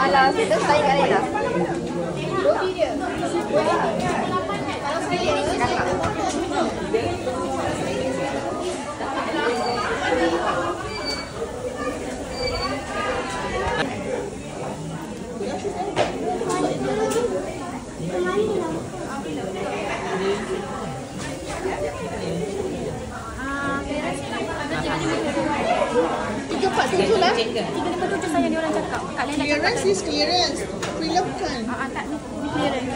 Alah, kita saya kat Lela. Tiga tujuh lah. Tiga lima tujuh saya ni orang cakap. Kak Lela cakap Clearance is clearance. Preloved bukan? Ah, ah, tak ni clearance.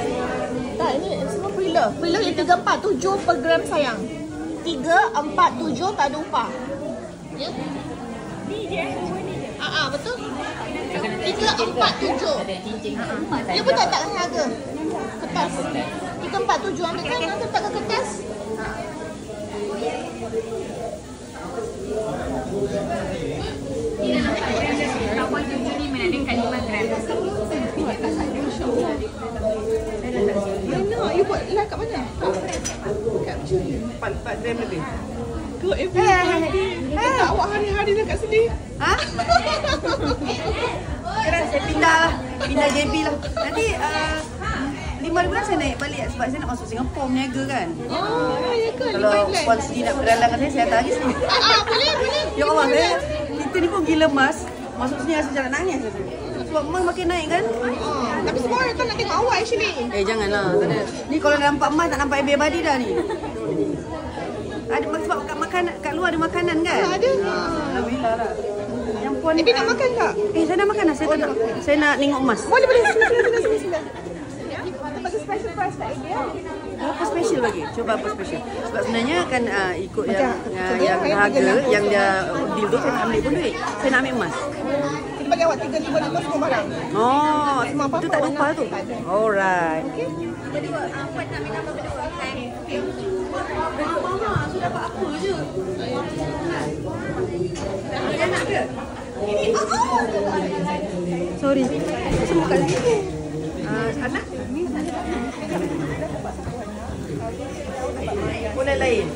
Tak, ini semua preloved. Preloved yang tiga empat tujuh per gram sayang. Tiga empat tujuh tak ada upah. Ya? Ni je. Ah, ah, betul. Tiga empat tujuh. Dia pun tak takkan harga. Kertas. Tiga empat tujuh ambil kan? Nanti takkan kertas. Kat Juni. 4 gram lebih. Go every hari. Tak awak hari-hari dekat sini. Ha? Sekarang saya pindah lah. Pindah JB lah. Nanti uh, lima bulan saya naik balik sebab saya nak masuk Singapura berniaga kan. Oh, ya ke? Kalau Puan Sri nak berdalam dengan saya, saya lagi sini. Ah, boleh, boleh. Ya Allah, saya, kita ni pun gila mas. Masuk sini rasa nak nangis. rasa. Sebab emas makin naik kan. Ah, tapi semua orang tak nak tengok awak actually. Eh janganlah. Tak ada. Ni kalau dah nampak emas tak nampak Ebay Badi dah ni. Ada sebab kat makan kat luar ada makanan kan? Ah, ada. Alhamdulillah lah. Yang puan Tapi nak makan tak? Eh saya nak makan lah. Saya, nak, saya nak tengok emas. Boleh, boleh. Sila, sila, sila, sila. Bagi special price kat India. Apa special bagi? Cuba apa special? Sebab sebenarnya kan uh, ikut yang Macam, uh, sebelum yang harga yang dia deal tu saya nak ambil pun duit. Saya nak ambil emas. Bagi awak 355 semua barang. Oh, Semua apa-apa itu tak upah tu. Alright. Berdua, ah, Puan nak minum berdua. Okay. Okay. Mama, sudah dapat apa je? Dia nak ke? Sorry. Semua kat sini. Uh, anak? Boleh lain.